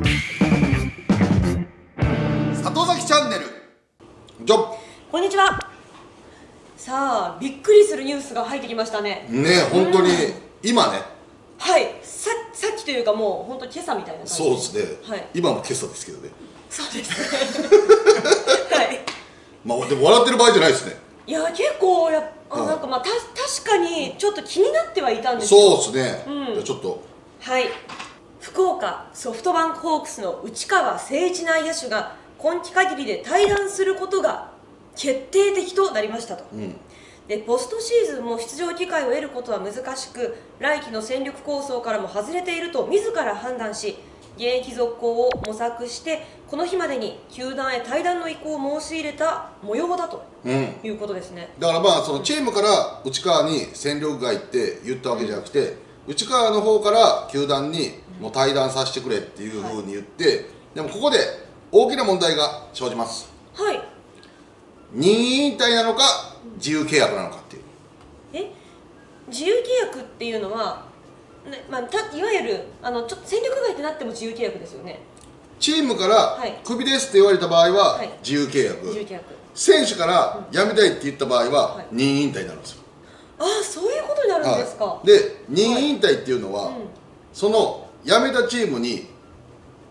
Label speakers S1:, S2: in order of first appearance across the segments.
S1: 里崎チャンネル。
S2: こんにちは。さあびっくりするニュースが入ってきましたね。
S1: ね本当に今ね。
S2: はい。ささっきというかもう本当今朝みたいな感じ
S1: そうですね、
S2: はい。
S1: 今も今朝ですけどね。
S2: そうです。ね はい。
S1: まあでも笑ってる場合じゃないですね。
S2: いや結構やあ
S1: はい
S2: なんかまあた確かにちょっと気になってはいたんですよ
S1: そうですね、
S2: うん。
S1: じゃあちょっと。
S2: はい福岡ソフトバンクホークスの内川誠一内野手が今季限りで退団することが決定的となりましたと、
S1: うん。
S2: でポストシーズンも出場機会を得ることは難しく来季の戦力構想からも外れていると自ら判断し現役続行を模索してこの日までに球団へ退団の意向を申し入れた模様だと
S1: うん。
S2: いうことですね。
S1: だからまあそのチームから内川に戦力外って言ったわけじゃなくて、内川の方から球団にもう退団させてくれっていうふうに言って、でもここで大きな問題が生じます。
S2: はい。
S1: 任意引退なのか自由契約なのかっていう。
S2: え？自由契約っていうのは、ねまあ、たいわゆるあのちょっと戦力外ってなっても自由契約ですよね。
S1: チームから
S2: はい。
S1: クビですって言われた場合は
S2: はい。
S1: 自由契約、
S2: 自由契約。
S1: 選手から辞めたいって言った場合は
S2: はい。
S1: 任意引退になるんですよ、
S2: ああそういうことになるんですか、
S1: はいで任意引退っていうのは、
S2: うん。
S1: その辞めたチームに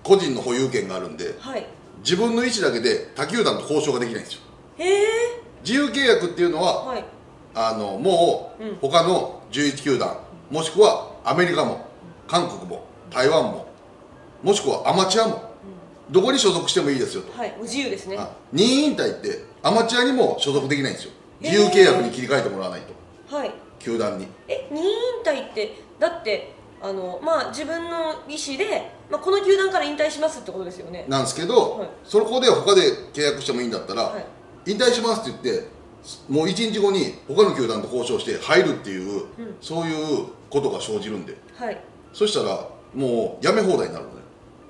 S1: 個人の保有権があるんで
S2: はい。
S1: 自分の意思だけで他球団と交渉ができないんですよ。
S2: へえ
S1: 自由契約っていうのは、
S2: はい。
S1: あのもう
S2: うん。
S1: 他の11球団もしくはアメリカも韓国も台湾ももしくはアマチュアもどこに所属してもいいですよと。
S2: はい。自由ですね。
S1: あ任意引退ってアマチュアにも所属できないんですよ。自由契約に切り替えてもらわないと
S2: はい。
S1: 球団に。
S2: え任意引退ってだってあのまあ自分の意思で、まあ、この球団から引退しますってことですよね。
S1: なんですけど、
S2: はい。
S1: そこで他で契約してもいいんだったら、
S2: はい。
S1: 引退しますって言ってもう1日後に他の球団と交渉して入るっていう、
S2: うん。
S1: そういうことが生じるんで。
S2: はい。
S1: そしたらもう辞め放題になるのね。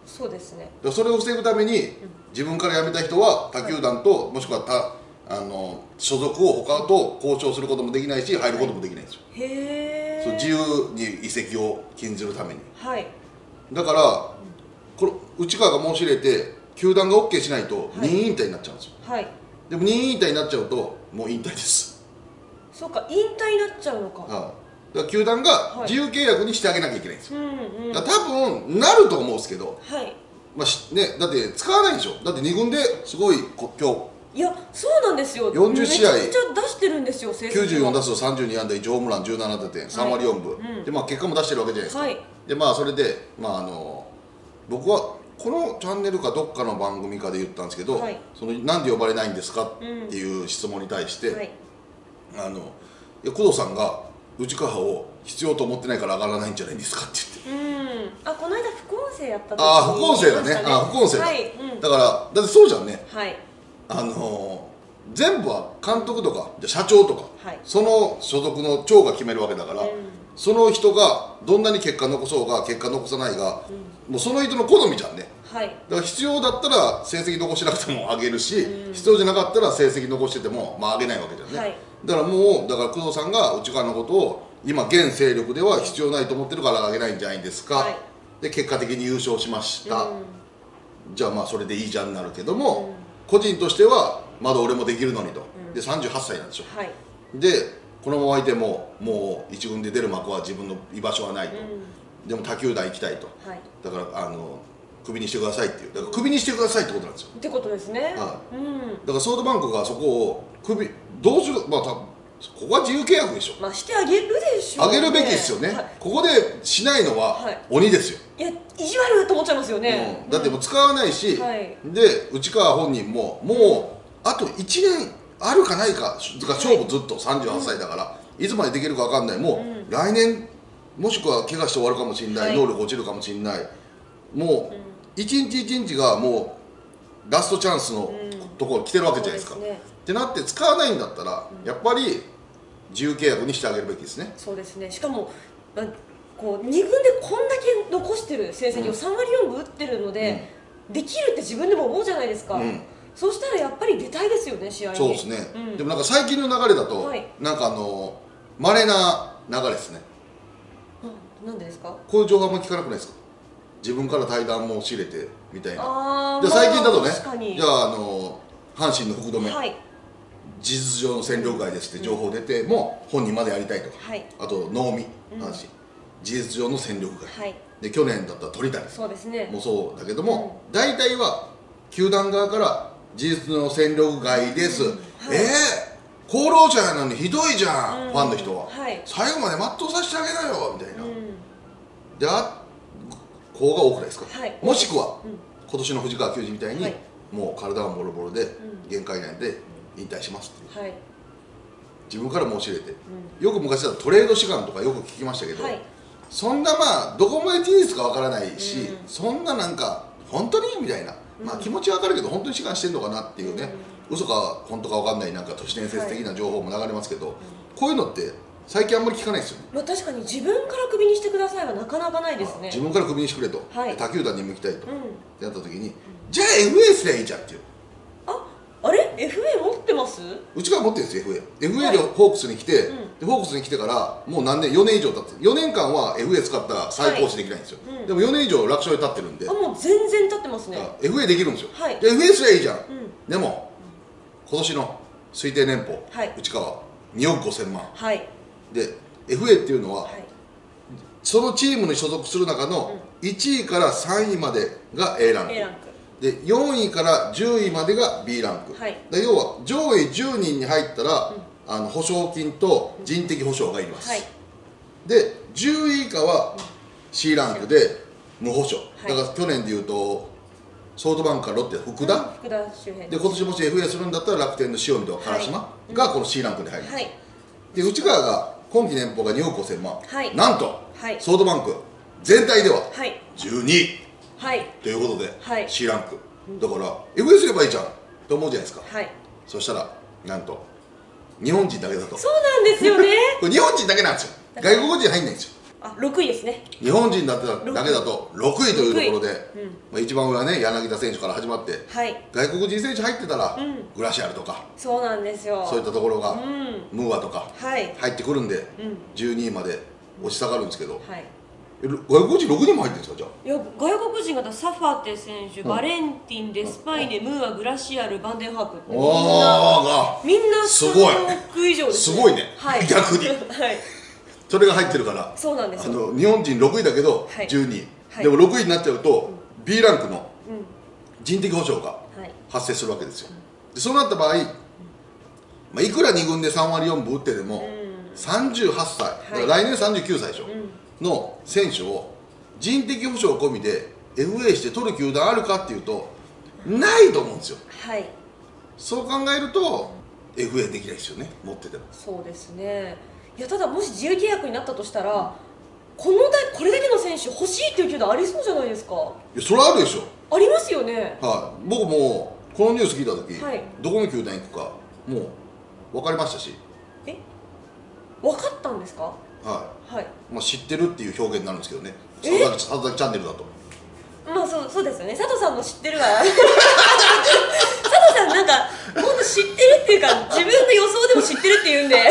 S2: そうですね。
S1: だからそれを防ぐために自分から辞めた人は他球団ともしくは他あの所属を他と交渉することもできないし入ることもできないんですよ、
S2: へえ
S1: そう自由に移籍を禁ずるために。
S2: はい。
S1: だからこれ内川が申し入れて球団が OK しないと
S2: はい。
S1: 任意引退になっちゃうんですよ、
S2: はい。
S1: でも任意引退になっちゃうともう引退です、
S2: そうか引退になっちゃうのか。
S1: はい、だから球団が
S2: はい。
S1: 自由契約にしてあげなきゃいけないんですよ、
S2: うんうん
S1: 多分なると思うんですけど、
S2: はい。
S1: まあしね、だって使わないでしょ。だって2軍ですごいこ今日
S2: いやそうなんですよ。
S1: 40試合。
S2: めちゃくちゃ出してるんですよ成績
S1: 94
S2: は
S1: 打数32安打1ホームラン17打点3割4分、
S2: うん。
S1: でまあ、結果も出してるわけじゃないですか、
S2: はい。
S1: でまあそれで、まあ、あの僕はこのチャンネルかどっかの番組かで言ったんですけど、
S2: はい。
S1: そのなんで呼ばれないんですかっていう質問に対して、
S2: はい。
S1: あのいや工藤さんが内川を必要と思ってないから上がらないんじゃないんですかって言って。
S2: うん。あこの間副音声やった時に
S1: ああ副音声だね。あ副音声だ、
S2: はい、うん、
S1: だからだってそうじゃんね。
S2: はい
S1: あの全部は監督とかじゃあ社長とか、
S2: はい。
S1: その所属の長が決めるわけだから、
S2: うん。
S1: その人がどんなに結果残そうが結果残さないが、もうその人の好みじゃんね。
S2: はい。
S1: だから必要だったら成績残しなくても上げるし、
S2: うん。
S1: 必要じゃなかったら成績残してても、まあ、上げないわけじゃんね、
S2: はい。
S1: だからもうだから工藤さんが内側のことを今現勢力では必要ないと思ってるから上げないんじゃないんですか、
S2: はい。
S1: で結果的に優勝しました、
S2: うん。
S1: じゃあまあそれでいいじゃんになるけども、
S2: うん
S1: 個人としてはまだ俺もできるのにと、
S2: うん。
S1: で38歳なんでしょ。
S2: はい。
S1: でこのままいてももう一軍で出る幕は自分の居場所はないと、
S2: う
S1: でも他球団行きたいと。
S2: んはい。
S1: だからあのクビにしてくださいっていう。だからクビにしてくださいってことなんですよ。
S2: ってことですね。
S1: は
S2: うん。
S1: だからソフトバンクがそこをクビどうするまあたここは自由契約でしょ。
S2: まあしてあげるでしょう
S1: あげるべきですよね、
S2: はい。
S1: ここでしないのは
S2: はい。
S1: 鬼ですよ、
S2: いや意地悪と思っちゃいますよね、
S1: うん。だってもう使わないし、
S2: はい。
S1: で内川本人ももうあと1年あるかないかつか勝負ずっと38歳だから、いつまでできるか分かんない。もう、
S2: うん。
S1: 来年もしくは怪我して終わるかもしれない、
S2: はい。
S1: 能力落ちるかもしれない。もう一日一日がもうラストチャンスの
S2: うん。
S1: ところ来てるわけじゃないですか、
S2: そうですね
S1: ってなって使わないんだったら、やっぱり自由契約にしてあげるべきですね。
S2: そうですね。しかも、まあ、こう2軍でこんだけ残してる成績を3割4分打ってるので、できるって自分でも思うじゃないですか、
S1: うん。
S2: そうしたらやっぱり出たいですよね試合に。
S1: そうですね、
S2: うん。
S1: でもなんか最近の流れだと、
S2: はい。
S1: なんかあの稀な流れですね。
S2: うん。なんでですか？
S1: こういう情報あんま聞かなくないですか？自分から対談も仕入れてみたいな。で最近だとねじゃああの阪神の福留、
S2: はい
S1: 事実上の戦力外ですって情報出ても本人までやりたいと。か、
S2: はい。
S1: あと能見
S2: うん。
S1: 事実上の戦力外、
S2: はい。
S1: で去年だったら鳥谷
S2: そうですね。
S1: もそうだけども、大体は球団側から事実の戦力外です、
S2: うん。はい。
S1: えー、厚労者やのにひどいじゃん、
S2: うん。
S1: ファンの人は、
S2: はい。
S1: 最後まで全うさせてあげなよみたいな、
S2: うん。
S1: であこうが多くないですか、
S2: はい。
S1: もしくは、
S2: うん。
S1: 今年の藤川球児みたいに、
S2: はい。
S1: もう体がボロボロで、
S2: ん。
S1: 限界なんで引退しますって
S2: はい。
S1: 自分から申し入れて、
S2: う
S1: よく昔だとトレード志願とかよく聞きましたけど、
S2: はい。
S1: そんなまあどこまで事実かわからないし、
S2: うん
S1: そんななんか本当にみたいな、まあ
S2: うん。
S1: 気持ちはわかるけど本当に志願してんのかなっていうね、嘘か本当かわかんないなんか都市伝説的な情報も流れますけど、こういうのって最近あんまり聞かないですよね。
S2: まあ確かに自分からクビにしてくださいはなかなかないですね。
S1: 自分からクビにしてくれと、
S2: はい。
S1: 他球団に向きたいと、
S2: うん。
S1: ってなった時に、じゃあ FA すりゃいいじゃんっていう
S2: ああれ FA 持ってます？
S1: うちから持ってるんですよ FA FA
S2: はい。
S1: でホークスに来て、
S2: うん。
S1: でホークスに来てからもう何年？4年以上経って4年間は FA 使ったら再講師できないんですよ、
S2: はいうん。
S1: でも4年以上楽勝で立ってるんで、
S2: あもう全然経ってますね。
S1: あ FA できるんですよ、
S2: はい。
S1: で FA すりゃいいじゃん、
S2: うん。
S1: でも今年の推定年俸、
S2: はい。
S1: 内川2億5000万。
S2: はい。
S1: で FA っていうのは、
S2: はい。
S1: そのチームに所属する中の1位から3位までが A ランク。
S2: A ランク
S1: で4位から10位までが B ランク、
S2: はい。
S1: で要は上位10人に入ったら、あの保証金と人的保証がいります、
S2: はい。
S1: で10位以下は C ランクで無保証、
S2: はい。
S1: だから去年でいうとソフトバンクからロッテ福田、
S2: 福田周辺
S1: で今年もし FA するんだったら楽天の塩見と唐島がこの C ランクに入る、
S2: はい。
S1: で内川が今季年俸が2億5000万、
S2: はい。
S1: なんと、
S2: はい。
S1: ソフトバンク全体では
S2: はい。
S1: 12位
S2: はい。
S1: ということで、
S2: はい。
S1: C ランク。だから FA すればいいじゃん。と思うじゃないですか。
S2: はい。
S1: そしたらなんと日本人だけだと。
S2: そうなんですよね。
S1: これ日本人だけなんですよ。外国人入んないんですよ。
S2: あ6位ですね。
S1: 日本人だっただけだと6位というところで、
S2: うん。
S1: まあ、一番上はね柳田選手から始まって
S2: はい。
S1: 外国人選手入ってたら、
S2: うん。
S1: グラシアルとか
S2: そうなんですよ。
S1: そういったところが、
S2: うん。
S1: ムーアとか
S2: はい。
S1: 入ってくるんで、
S2: うん。
S1: 12位まで押し下がるんですけど、
S2: はい。
S1: え外国人6人も入ってるんですか？じゃあ。
S2: いや外国人がサファテ選手、
S1: うん。
S2: バレンティンデスパイネ、ムーアグラシアルバンデンハークみんな
S1: ああ
S2: みんな
S1: すごい
S2: 3億以上です、
S1: すごいね。
S2: はい、
S1: 逆に。
S2: はい。
S1: それが入ってるから。
S2: そうなんです
S1: あ
S2: よ、
S1: の日本人6位だけど
S2: はい。
S1: 12位、
S2: はい。
S1: でも6位になっちゃうと、B ランクの
S2: うん。
S1: 人的保障が
S2: はい。
S1: 発生するわけですよ。でそうなった場合、まあ、いくら2軍で3割4分打ってでも、
S2: うん。
S1: 38歳、来年39歳でしょ、
S2: うん
S1: の選手を人的保障込みで FA して取る球団あるかっていうとないと思うんですよ。
S2: はい。
S1: そう考えると FA できないですよね持ってても。
S2: そうですね。いやただもし自由契約になったとしたらこのだこれだけの選手欲しいっていう球団ありそうじゃないですか。
S1: いやそれあるでしょ。
S2: ありますよね。
S1: はい、僕もこのニュース聞いた時、
S2: はい。
S1: どこの球団行くかもう分かりましたし、
S2: え？分かったんですか？
S1: は
S2: はい。
S1: いまあ、知ってるっていう表現になるんですけどね。チャンネルだと。
S2: まあそうそうですよね。佐藤さんも知ってるわ。佐藤さんなんか本当知ってるっていうか自分の予想でも知ってるって言うんで。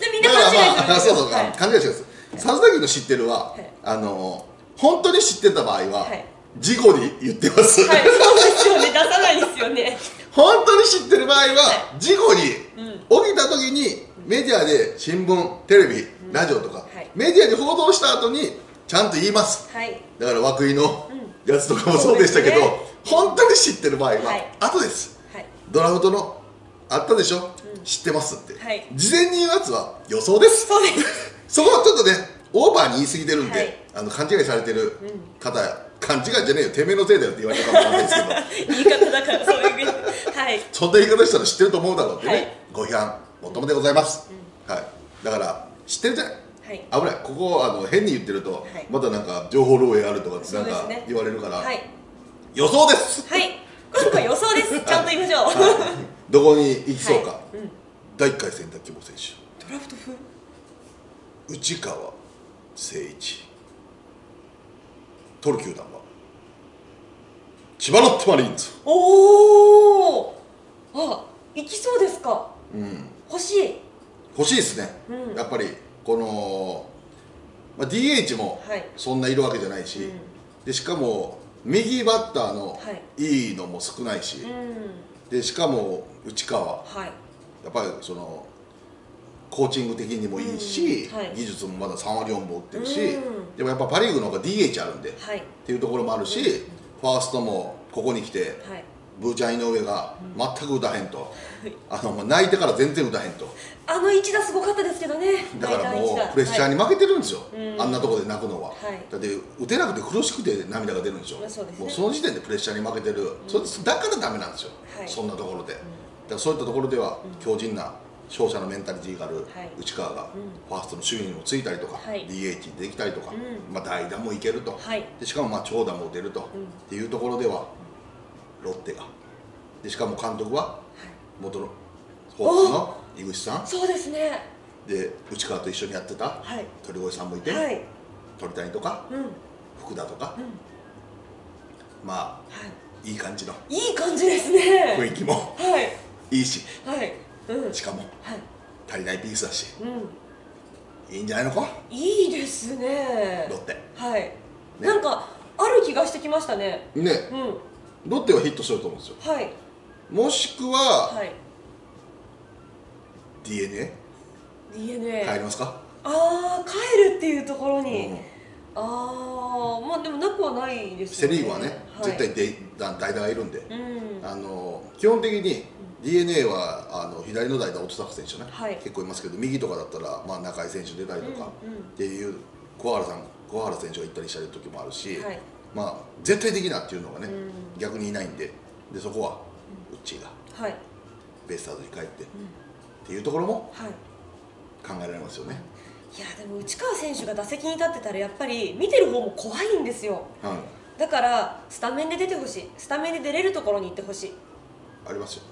S2: でみんな勘違いするん
S1: まあ、
S2: ですよ
S1: そうそう、
S2: はい。
S1: 勘違いしてます。佐々木の知ってるは、
S2: はい。
S1: あの本当に知ってた場合は、
S2: はい。
S1: 事故に言ってます、
S2: はい、そうですよね。出さないですよね。
S1: 本当に知ってる場合は、
S2: は
S1: 事故に
S2: うん。
S1: 起きた時にメディアで新聞テレビラジオとか、
S2: はい。
S1: メディアに報道した後にちゃんと言います。
S2: はい。
S1: だから涌井の
S2: う
S1: やつとかもそうでしたけど、
S2: そうですね。
S1: 本当に知ってる場合は、
S2: はい。
S1: 後です。
S2: はい。
S1: ドラフトのあったでしょ、
S2: うん。
S1: 知ってますって、
S2: はい。
S1: 事前に言うやつは予想です。
S2: そうです。
S1: そこはちょっとねオーバーに言い過ぎてるんで、
S2: はい。
S1: あの勘違いされてる
S2: うん。
S1: 方、勘違いじゃねえよ。てめえのせいだよって言われたかもしれないですけど。
S2: 言い方だからそういう意味。はい。
S1: そんな言い方したら知ってると思うだろうってね、
S2: はい。
S1: ご批判求めでございます、はい、だから知ってるじゃない
S2: はい。
S1: 危ない。ここあの変に言ってると、
S2: はい。
S1: またなんか情報漏洩あるとかってなんか言われるから、
S2: はい。
S1: 予想です、
S2: はい。今回予想です。ちゃんと言いましょう
S1: はい。どこに行きそうか、
S2: はいうん。
S1: 第1回選択希望選手。
S2: ドラフト風？
S1: 内川誠一。取る球団は。千葉ロッテマリーンズ。
S2: おおあ行きそうですか？
S1: うん
S2: 欲しい。
S1: 欲しいですね、
S2: うん。
S1: やっぱりこのまあ、DH も
S2: はい。
S1: そんないるわけじゃないし、
S2: うん。
S1: でしかも右バッターの
S2: はい。
S1: いいのも少ないし、
S2: うん。
S1: でしかも内川。
S2: はい。
S1: やっぱりそのコーチング的にもいいし、
S2: うん。はい。
S1: 技術もまだ3割4分打ってるし、
S2: うん。
S1: でもやっぱパ・リーグの方が DH あるんで、っ
S2: はい。
S1: ていうところもあるし、ファーストもここに来て
S2: はい
S1: ブーちゃん井上が全く打たへんと、あの泣いてから全然打たへんと。
S2: あの一打すごかったですけどね。
S1: だからもうプレッシャーに負けてるんですよ、
S2: うん。
S1: あんなところで泣くのは、
S2: はい。
S1: だって打てなくて苦しくて涙が出るんでしょ、
S2: まあそうですね。
S1: もうその時点でプレッシャーに負けてる、それだからダメなんですよ、
S2: はい。
S1: そんなところで、だからそういったところでは強靭な勝者のメンタリティーがある
S2: はい。
S1: 内川が
S2: うん。
S1: ファーストの守備にもついたりとか、
S2: はい。
S1: DH できたりとか、
S2: うん。
S1: まあ、代打もいけると、
S2: はい。
S1: でしかもまあ長打も出ると、っていうところではロッテが。でしかも監督は元のホークスの井口さん。
S2: そうですね。
S1: で内川と一緒にやってた
S2: はい。
S1: 鳥越さんもいて、
S2: はい。
S1: 鳥谷とか
S2: うん。うん
S1: 福田とか、まあ
S2: はい。
S1: い感じの
S2: いいい感じですね。
S1: 雰囲気も
S2: はい。
S1: いいし
S2: はい。うん。
S1: しかも
S2: はい。
S1: 足りないピースだし。
S2: うん。
S1: いいんじゃないのか？
S2: いいですね。
S1: ロッテ。
S2: はい、なんかある気がしてきましたね。
S1: ね。
S2: うん
S1: ロッテはヒットすると思うんですよ。
S2: はい。
S1: もしくは
S2: はい。
S1: DNA
S2: DNA
S1: 入りますか、
S2: ああ帰るっていうところに、
S1: うん。
S2: ああまあでもなくはないですよね。
S1: セ・リーグはね、
S2: はい、
S1: 絶対で代打がいるんで、
S2: うん。
S1: あの基本的に DNA はあの左の代打、乙坂選手ね、
S2: はい。
S1: 結構いますけど、右とかだったら、まあ、中井選手出たりとか
S2: うんうん。
S1: っていう、小原さん、小原選手が行ったりしたり時もあるし、
S2: はい
S1: まあ、絶対的なっていうのがね、
S2: うん。
S1: 逆にいないんで、でそこはウッチーが
S2: はい。
S1: ベイスターズに帰って、っていうところも
S2: はい。
S1: 考えられますよね。
S2: いやでも内川選手が打席に立ってたらやっぱり見てる方も怖いんですよ。
S1: はい、
S2: だからスタメンで出てほしい。スタメンで出れるところに行ってほしい。
S1: ありますよ、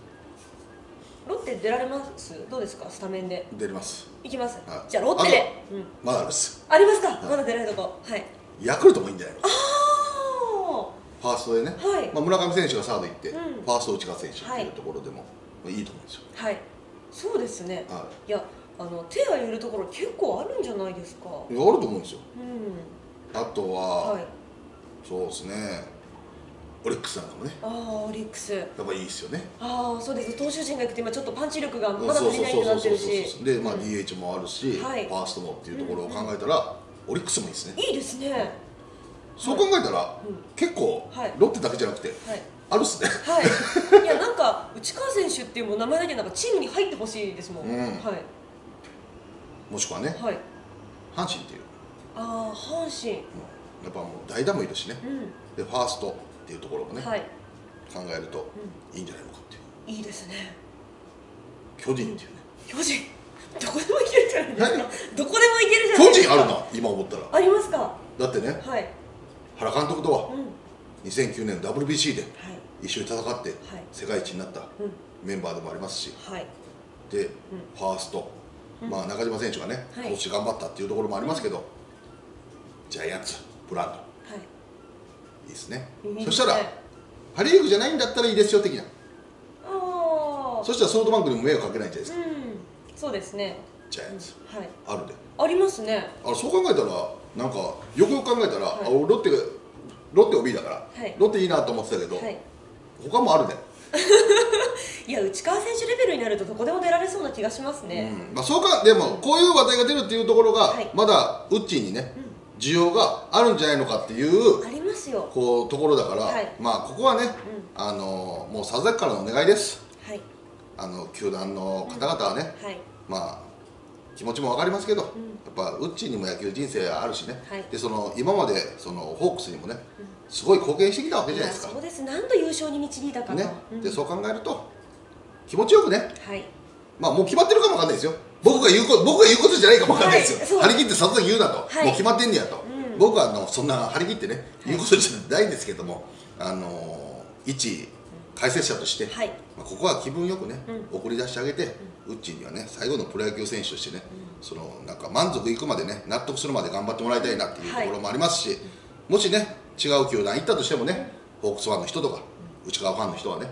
S2: ロッテ出られます？どうですか？スタメンで。
S1: 出れます、
S2: 行きます、
S1: はい。
S2: じゃあロッテで、うん、
S1: まだあるです、
S2: ありますか、まだ出られるとこ。はい。
S1: ヤクルトもいいんじゃないの
S2: あ
S1: ファーストでね、
S2: はい。
S1: まあ、村上選手がサード行って、
S2: うん。
S1: ファースト内川選手って
S2: はい。いう
S1: ところでも、まあ、いいと思うんですよ。
S2: あはい。そうですね。
S1: はい。
S2: やあの手が入れるところ結構あるんじゃないですか。
S1: い、いやあると思うんですよ。
S2: うん。
S1: あとは、
S2: はい。
S1: そうですね、オリックスなんかもね、
S2: ああオリックス。
S1: やっぱいいですよね。
S2: ああそうです。投手陣がいくと今ちょっとパンチ力がまだ足りないってなってるし。
S1: で、まあ、
S2: うん。
S1: DH もあるし、
S2: はい。
S1: ファーストもっていうところを考えたら、オリックスもいいですね。
S2: いいですね。はい
S1: そう考えたら、
S2: うん。
S1: 結構、
S2: はい。
S1: ロッテだけじゃなくて、あるっすね。
S2: はい。いやなんか内川選手っていうもう名前だけなんかチームに入ってほしいですもん、
S1: うん。
S2: はい。
S1: もしくはね、
S2: はい。
S1: 阪神っていう、
S2: ああ阪神。
S1: やっぱもう代打もいるしね、
S2: う
S1: でファーストっていうところもね、
S2: んはい。
S1: 考えるといいんじゃないのかっていう、
S2: いいですね。
S1: 巨人っていうね。
S2: 巨人。どこでもいけるじゃないですか。どこでもいけるじゃない
S1: 巨
S2: ですか。
S1: 人あるな、今思ったら。
S2: ありますか？
S1: だってね、
S2: はい
S1: 原監督とは
S2: うん。
S1: 2009年 WBC で
S2: はい。
S1: 一緒に戦って世界一になった
S2: うん。
S1: メンバーでもありますし
S2: はい。
S1: でファースト、まあ、中島選手がね
S2: はい。
S1: 今年頑張ったっていうところもありますけど、ジャイアンツブランド。
S2: はい。
S1: いいですね。そしたらパ・リーグじゃないんだったらいいですよ的な。そしたらソフトバンクにも迷惑かけないんじゃないですか、
S2: うん。そうですね。
S1: ジャイアンツ。
S2: はい。
S1: あるで。
S2: ありますね。
S1: あそう考えたらなんかよくよく考えたら、
S2: はい。
S1: あ俺ロッテがロッテ OB だから、
S2: はい。
S1: ロッテいいなと思ってたけど、
S2: はい。
S1: 他もあるね。
S2: いや内川選手レベルになるとどこでも出られそうな気がしますね、
S1: うん。まあ、そうかでもこういう話題が出るっていうところが、
S2: はい。
S1: まだウッチーにね、需要があるんじゃないのかっていう
S2: ありますよ。
S1: こうところだから、
S2: はい。
S1: まあここはね、あのもう佐々木からのお願いです。
S2: はい。
S1: あの球団の方々はね、
S2: はい。
S1: まあ気持ちも分かりますけど、やっぱウッチーにも野球人生あるしね、
S2: はい。
S1: でその今までそのホークスにもね、すごい貢献してきたわけじゃないですか。
S2: そうです。何度優勝に導いたかな、
S1: ね、
S2: うん。
S1: でそう考えると気持ちよくね。
S2: はい。
S1: まあもう決まってるかもわかんないですよ。僕が言うこと僕が言うことじゃないかもわかんないですよ、
S2: はい。
S1: 張り切って佐々木言うなと、
S2: はい。
S1: もう決まってんねやと、
S2: うん。
S1: 僕はあのそんな張り切ってね、言うことじゃないんですけどもあの一解説者として、
S2: はい。
S1: まあ、ここは気分よくね、
S2: う
S1: 送り出してあげて、うっちーにはね最後のプロ野球選手としてね、そのなんか満足いくまでね納得するまで頑張ってもらいたいなっていうところもありますし、もしね違う球団行ったとしてもね、ホークスファンの人とか内川ファンの人はね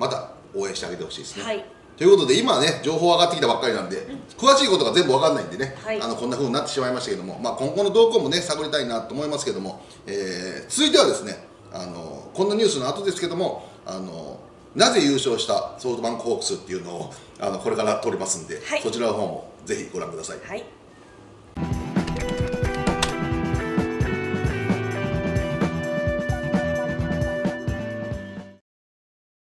S1: また応援してあげてほしいですね、
S2: はい。
S1: ということで今ね情報上がってきたばっかりなんで、詳しいことが全部わかんないんでね、
S2: はい。
S1: あのこんな風になってしまいましたけども、まあ、今後の動向もね探りたいなと思いますけども、えー続いてはですねあのこんなニュースの後ですけどもあのなぜ優勝したソフトバンクホークスっていうのをあのこれから撮りますんで、
S2: はい
S1: そちらの方もぜひご覧ください。
S2: はい